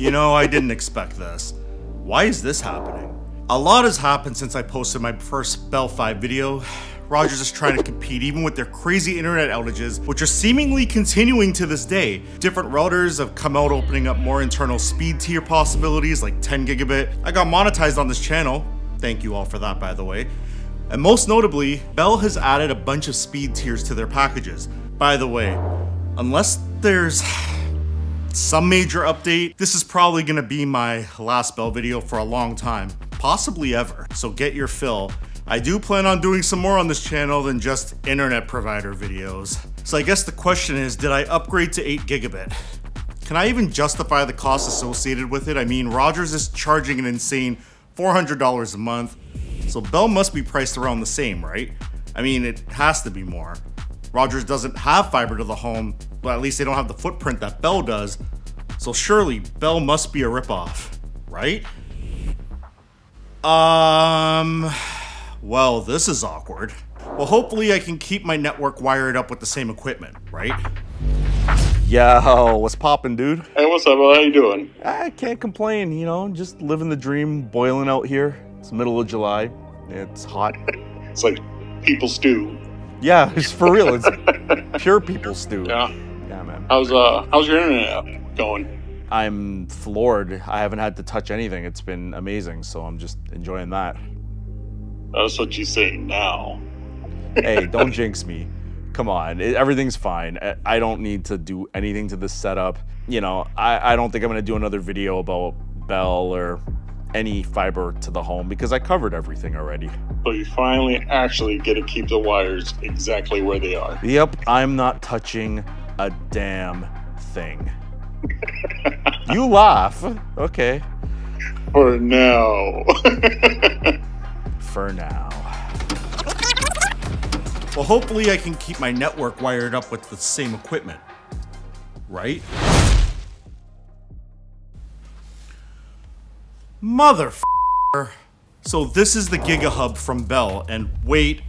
You know, I didn't expect this. Why is this happening? A lot has happened since I posted my first Bell Fibe video. Rogers is trying to compete even with their crazy internet outages, which are seemingly continuing to this day. Different routers have come out opening up more internal speed tier possibilities like 10 gigabit. I got monetized on this channel. Thank you all for that, by the way. And most notably, Bell has added a bunch of speed tiers to their packages. By the way, unless there's some major update, this is probably gonna be my last Bell video for a long time, possibly ever. So get your fill. I do plan on doing some more on this channel than just internet provider videos. So I guess the question is, did I upgrade to 8 gigabit? Can I even justify the cost associated with it? I mean, Rogers is charging an insane $400 a month, so Bell must be priced around the same, right? I mean, it has to be more. Rogers doesn't have fiber to the home, but at least they don't have the footprint that Bell does, so surely Bell must be a ripoff, right? Um, well, this is awkward. Well, hopefully I can keep my network wired up with the same equipment, right? Yo, what's poppin', dude? Hey, what's up, bro? How you doing? I can't complain, you know, just living the dream, boiling out here. It's middle of July. It's hot. It's like people stew. Yeah, it's for real. It's pure people stew. Yeah. Yeah, man. How's uh how's your internet going? I'm floored. I haven't had to touch anything. It's been amazing, so I'm just enjoying that. That's what you say now. hey, don't jinx me. Come on, it, everything's fine. I, don't need to do anything to this setup. You know, I, I don't think I'm gonna do another video about Bell or any fiber to the home because I covered everything already. So you finally actually get to keep the wires exactly where they are. Yep, I'm not touching a damn thing. you laugh. Okay. For now. For now. Well, hopefully I can keep my network wired up with the same equipment. Right? Mother. So this is the GigaHub from Bell, and wait,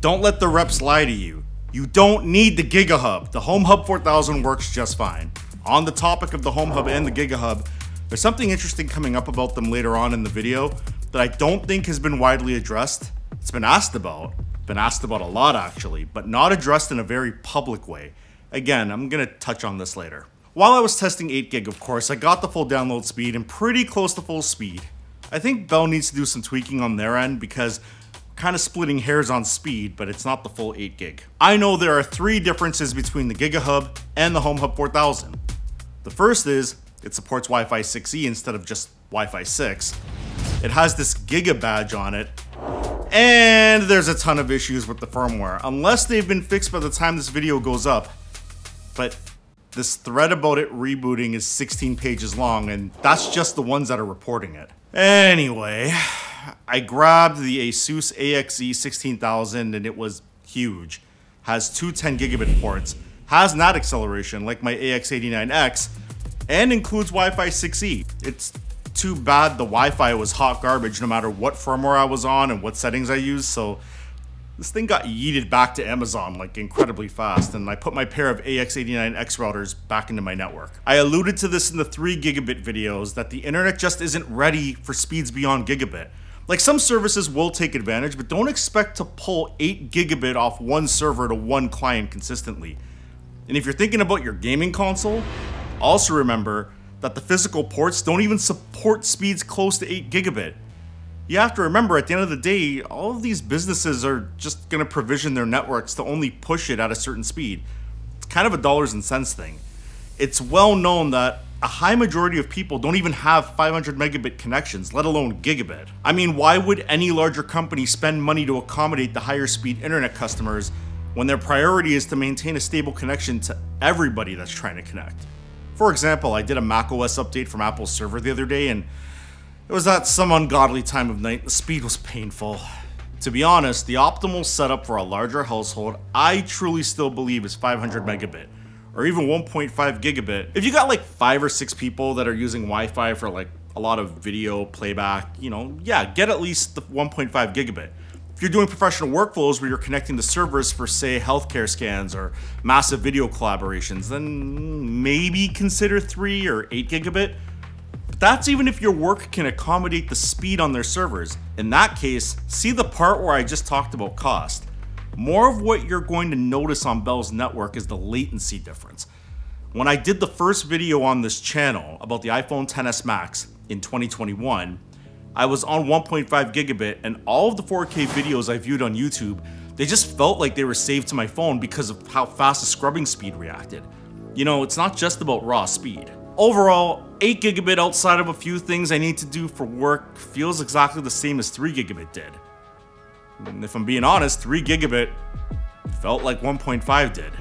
don't let the reps lie to you. You don't need the GigaHub. The Home Hub 4000 works just fine. On the topic of the Home Hub and the GigaHub, there's something interesting coming up about them later on in the video that I don't think has been widely addressed. It's been asked about, been asked about a lot actually, but not addressed in a very public way. Again, I'm gonna touch on this later. While I was testing 8 gig, of course, I got the full download speed and pretty close to full speed. I think Bell needs to do some tweaking on their end because kind of splitting hairs on speed, but it's not the full 8 gig. I know there are three differences between the GigaHub and the Home Hub 4000. The first is it supports Wi-Fi 6E instead of just Wi-Fi 6. It has this Giga badge on it, and there's a ton of issues with the firmware, unless they've been fixed by the time this video goes up. But this thread about it rebooting is 16 pages long, and that's just the ones that are reporting it. Anyway, I grabbed the Asus AXE 16000 and it was huge. Has two 10 gigabit ports, has NAT acceleration like my AX89X, and includes Wi-Fi 6E. It's too bad the Wi-Fi was hot garbage no matter what firmware I was on and what settings I used, so this thing got yeeted back to Amazon like incredibly fast, and I put my pair of AX89X routers back into my network. I alluded to this in the 3 gigabit videos that the internet just isn't ready for speeds beyond gigabit. Like some services will take advantage, but don't expect to pull 8 gigabit off one server to one client consistently. And if you're thinking about your gaming console, also remember that the physical ports don't even support speeds close to 8 gigabit you have to remember at the end of the day, all of these businesses are just going to provision their networks to only push it at a certain speed. It's kind of a dollars and cents thing. It's well known that a high majority of people don't even have 500 megabit connections, let alone gigabit. I mean, why would any larger company spend money to accommodate the higher speed internet customers when their priority is to maintain a stable connection to everybody that's trying to connect? For example, I did a macOS update from Apple's server the other day and it was at some ungodly time of night, the speed was painful. To be honest, the optimal setup for a larger household, I truly still believe is 500 megabit, or even 1.5 gigabit. If you got like five or six people that are using Wi-Fi for like a lot of video playback, you know, yeah, get at least the 1.5 gigabit. If you're doing professional workflows where you're connecting the servers for, say, healthcare scans or massive video collaborations, then maybe consider 3 or 8 gigabit. That's even if your work can accommodate the speed on their servers. In that case, see the part where I just talked about cost. More of what you're going to notice on Bell's network is the latency difference. When I did the first video on this channel about the iPhone XS Max in 2021, I was on 1.5 gigabit and all of the 4K videos I viewed on YouTube, they just felt like they were saved to my phone because of how fast the scrubbing speed reacted. You know, it's not just about raw speed. Overall, 8 gigabit outside of a few things I need to do for work feels exactly the same as 3 gigabit did. And if I'm being honest, 3 gigabit felt like 1.5 did.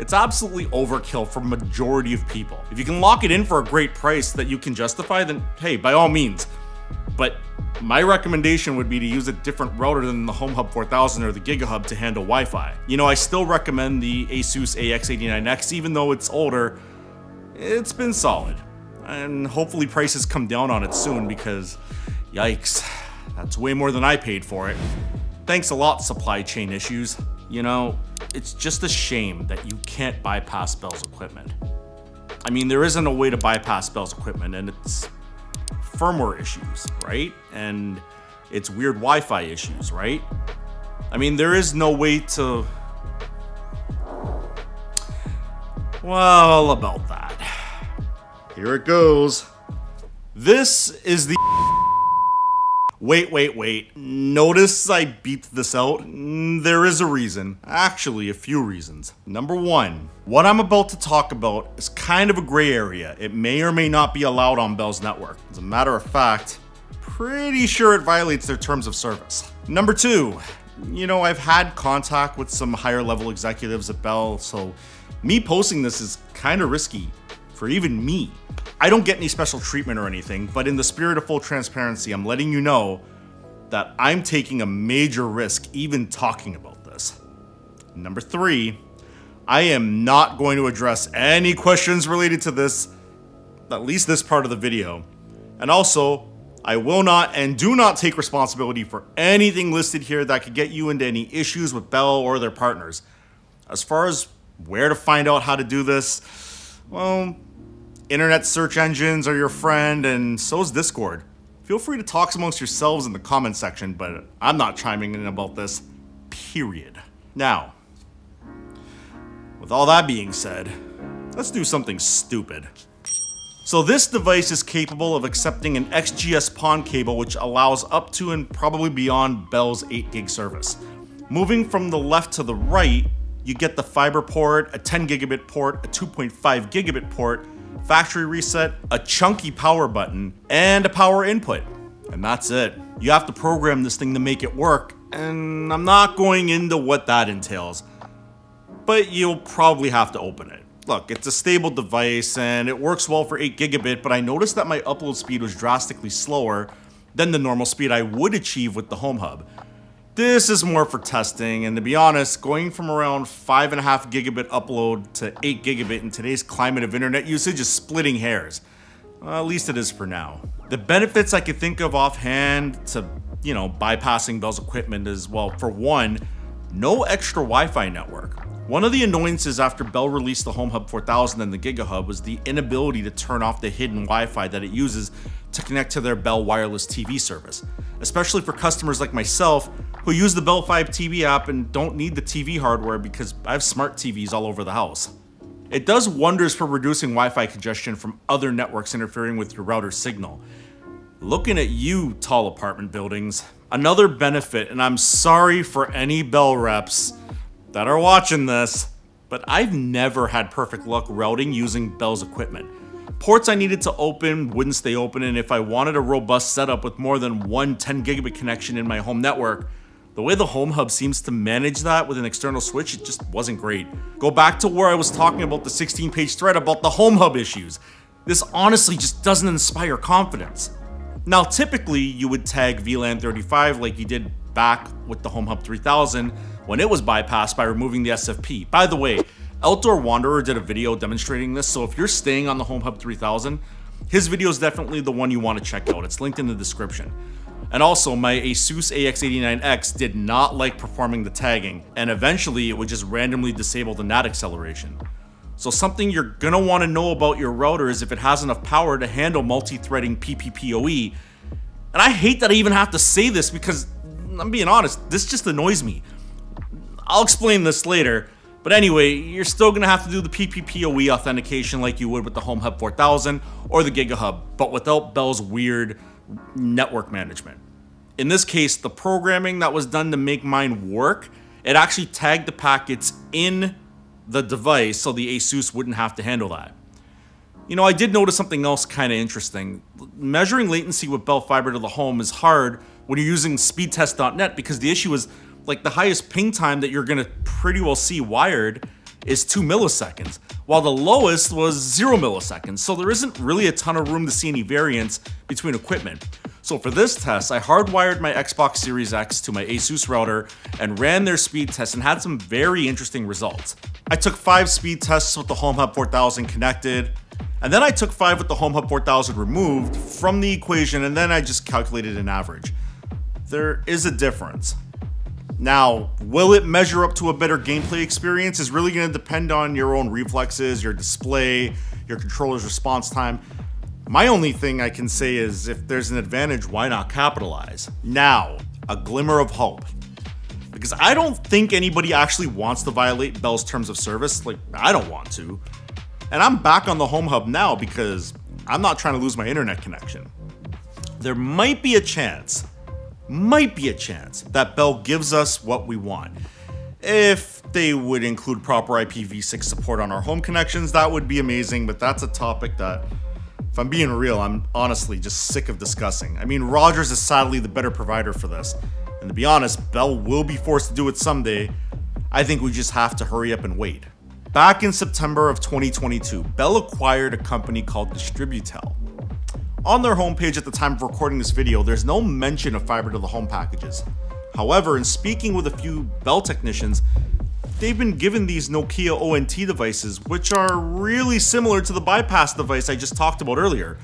It's absolutely overkill for majority of people. If you can lock it in for a great price that you can justify, then hey, by all means. But my recommendation would be to use a different router than the HomeHub 4000 or the GigaHub to handle Wi-Fi. You know, I still recommend the Asus AX89X even though it's older. It's been solid. And hopefully prices come down on it soon because, yikes, that's way more than I paid for it. Thanks a lot, supply chain issues. You know, it's just a shame that you can't bypass Bell's equipment. I mean, there isn't a way to bypass Bell's equipment, and it's firmware issues, right? And it's weird Wi-Fi issues, right? I mean, there is no way to... Well, about that. Here it goes. This is the Wait, wait, wait. Notice I beat this out? There is a reason. Actually, a few reasons. Number one, what I'm about to talk about is kind of a gray area. It may or may not be allowed on Bell's network. As a matter of fact, pretty sure it violates their terms of service. Number two, you know, I've had contact with some higher level executives at Bell, so me posting this is kind of risky for even me. I don't get any special treatment or anything, but in the spirit of full transparency, I'm letting you know that I'm taking a major risk even talking about this. Number three, I am not going to address any questions related to this, at least this part of the video. And also, I will not and do not take responsibility for anything listed here that could get you into any issues with Bell or their partners. As far as where to find out how to do this, well, Internet search engines are your friend, and so is Discord. Feel free to talk amongst yourselves in the comment section, but I'm not chiming in about this, period. Now, with all that being said, let's do something stupid. So this device is capable of accepting an XGS PON cable which allows up to and probably beyond Bell's 8 gig service. Moving from the left to the right, you get the fiber port, a 10 gigabit port, a 2.5 gigabit port, factory reset, a chunky power button, and a power input. And that's it. You have to program this thing to make it work, and I'm not going into what that entails. But you'll probably have to open it. Look, it's a stable device and it works well for 8 gigabit, but I noticed that my upload speed was drastically slower than the normal speed I would achieve with the Home Hub. This is more for testing, and to be honest, going from around 5.5 gigabit upload to 8 gigabit in today's climate of internet usage is splitting hairs. Well, at least it is for now. The benefits I could think of offhand to, you know, bypassing Bell's equipment is, well, for one, no extra Wi-Fi network. One of the annoyances after Bell released the Home Hub 4000 and the GigaHub was the inability to turn off the hidden Wi-Fi that it uses to connect to their Bell wireless TV service, especially for customers like myself who use the Bell Fibe TV app and don't need the TV hardware because I have smart TVs all over the house. It does wonders for reducing Wi-Fi congestion from other networks interfering with your router signal. Looking at you, tall apartment buildings. Another benefit, and I'm sorry for any Bell reps that are watching this, but I've never had perfect luck routing using Bell's equipment. Ports I needed to open wouldn't stay open, and if I wanted a robust setup with more than one 10 gigabit connection in my home network, the way the Home Hub seems to manage that with an external switch, it just wasn't great. Go back to where I was talking about the 16 page thread about the Home Hub issues. This honestly just doesn't inspire confidence. Now, typically, you would tag VLAN 35 like you did back with the Home Hub 3000 when it was bypassed by removing the SFP. By the way, Outdoor Wanderer did a video demonstrating this, so if you're staying on the Home Hub 3000, his video is definitely the one you want to check out. It's linked in the description. And also, my Asus AX89X did not like performing the tagging, and eventually it would just randomly disable the NAT acceleration. So something you're gonna wanna know about your router is if it has enough power to handle multi-threading PPPoE. And I hate that I even have to say this because, I'm being honest, this just annoys me. I'll explain this later, but anyway, you're still gonna have to do the PPPoE authentication like you would with the Home Hub 4000 or the GigaHub, but without Bell's weird network management. In this case, the programming that was done to make mine work, it actually tagged the packets in the device so the Asus wouldn't have to handle that. You know, I did notice something else kind of interesting. Measuring latency with Bell Fiber to the Home is hard when you're using speedtest.net because the issue is like the highest ping time that you're gonna pretty well see wired is 2 milliseconds, while the lowest was 0 milliseconds, so there isn't really a ton of room to see any variance between equipment. So for this test, I hardwired my Xbox Series X to my Asus router and ran their speed test and had some very interesting results. I took 5 speed tests with the Home Hub 4000 connected, and then I took 5 with the Home Hub 4000 removed from the equation and then I just calculated an average. There is a difference. Now, will it measure up to a better gameplay experience is really going to depend on your own reflexes, your display, your controller's response time. My only thing I can say is if there's an advantage, why not capitalize? Now, a glimmer of hope. Because I don't think anybody actually wants to violate Bell's terms of service. Like, I don't want to. And I'm back on the Home Hub now because I'm not trying to lose my internet connection. There might be a chance might be a chance that Bell gives us what we want. If they would include proper IPv6 support on our home connections, that would be amazing, but that's a topic that, if I'm being real, I'm honestly just sick of discussing. I mean, Rogers is sadly the better provider for this, and to be honest, Bell will be forced to do it someday. I think we just have to hurry up and wait. Back in September of 2022, Bell acquired a company called Distributel. On their homepage at the time of recording this video, there's no mention of fiber to the home packages. However, in speaking with a few Bell technicians, they've been given these Nokia ONT devices, which are really similar to the bypass device I just talked about earlier.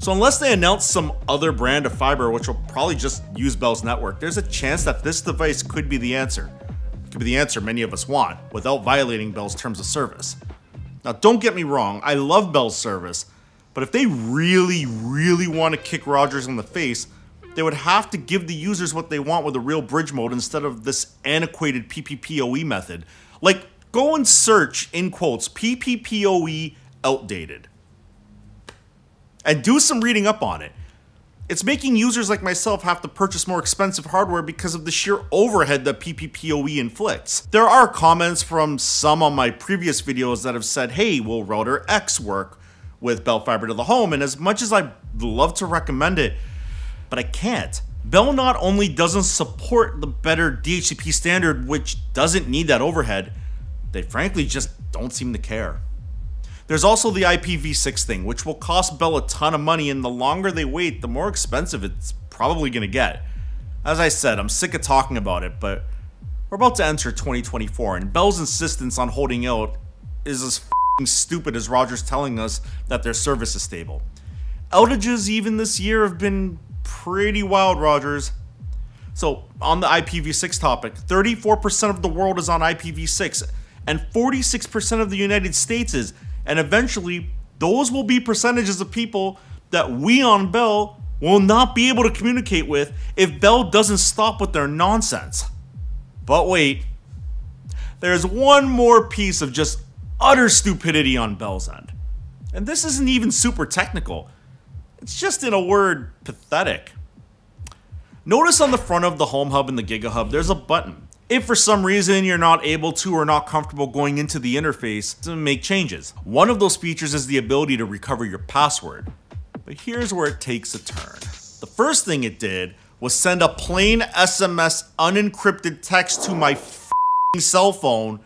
So unless they announce some other brand of fiber, which will probably just use Bell's network, there's a chance that this device could be the answer. It could be the answer many of us want, without violating Bell's terms of service. Now don't get me wrong, I love Bell's service, but if they really, really want to kick Rogers in the face, they would have to give the users what they want with a real bridge mode instead of this antiquated PPPoE method. Like, go and search, in quotes, PPPoE outdated. And do some reading up on it. It's making users like myself have to purchase more expensive hardware because of the sheer overhead that PPPoE inflicts. There are comments from some on my previous videos that have said, hey, will router X work? With Bell Fiber to the Home, and as much as I'd love to recommend it, but I can't. Bell not only doesn't support the better DHCP standard, which doesn't need that overhead, they frankly just don't seem to care. There's also the IPv6 thing, which will cost Bell a ton of money, and the longer they wait, the more expensive it's probably going to get. As I said, I'm sick of talking about it, but we're about to enter 2024, and Bell's insistence on holding out is as stupid as Rogers telling us that their service is stable. Outages even this year have been pretty wild, Rogers. So, on the IPv6 topic, 34% of the world is on IPv6 and 46% of the United States is, and eventually those will be percentages of people that we on Bell will not be able to communicate with if Bell doesn't stop with their nonsense. But wait, there's one more piece of just utter stupidity on Bell's end. And this isn't even super technical. It's just, in a word, pathetic. Notice on the front of the Home Hub and the GigaHub, there's a button. If for some reason you're not able to or not comfortable going into the interface to make changes. One of those features is the ability to recover your password. But here's where it takes a turn. The first thing it did was send a plain SMS unencrypted text to my cell phone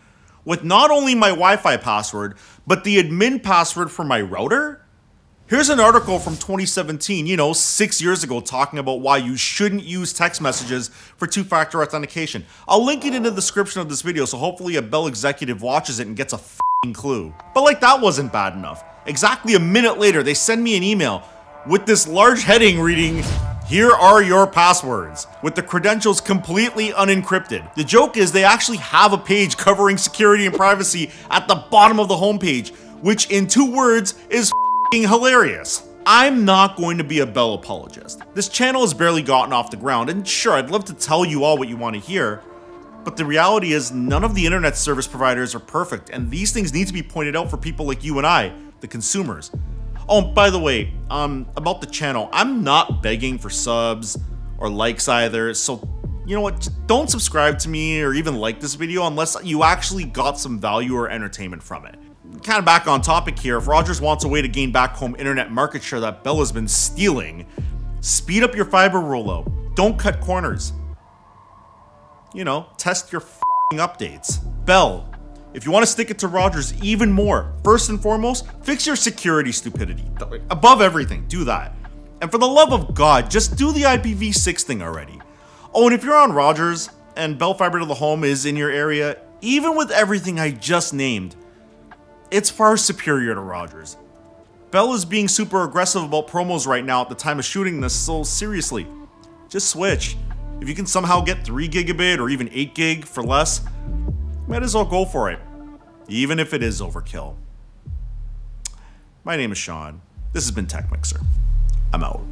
with not only my Wi-Fi password, but the admin password for my router? Here's an article from 2017, you know, six years ago, talking about why you shouldn't use text messages for two-factor authentication. I'll link it in the description of this video, so hopefully a Bell executive watches it and gets a clue. But like that wasn't bad enough. Exactly a minute later, they send me an email with this large heading reading, Here are your passwords, with the credentials completely unencrypted. The joke is they actually have a page covering security and privacy at the bottom of the homepage, which in two words is hilarious. I'm not going to be a Bell apologist. This channel has barely gotten off the ground, and sure, I'd love to tell you all what you want to hear, but the reality is none of the internet service providers are perfect, and these things need to be pointed out for people like you and I, the consumers. Oh, by the way, um, about the channel, I'm not begging for subs or likes either, so you know what, don't subscribe to me or even like this video unless you actually got some value or entertainment from it kind of back on topic here, if Rogers wants a way to gain back home internet market share that Bell has been stealing, speed up your fiber rollout. Don't cut corners. You know, test your updates. Bell, if you want to stick it to Rogers even more, first and foremost, fix your security stupidity. Above everything, do that. And for the love of God, just do the IPv6 thing already. Oh, and if you're on Rogers and Bell Fiber to the Home is in your area, even with everything I just named, it's far superior to Rogers. Bell is being super aggressive about promos right now at the time of shooting this, so seriously, just switch. If you can somehow get 3 gigabit or even 8 gig for less, might as well go for it, even if it is overkill. My name is Sean. This has been TechMixr. I'm out.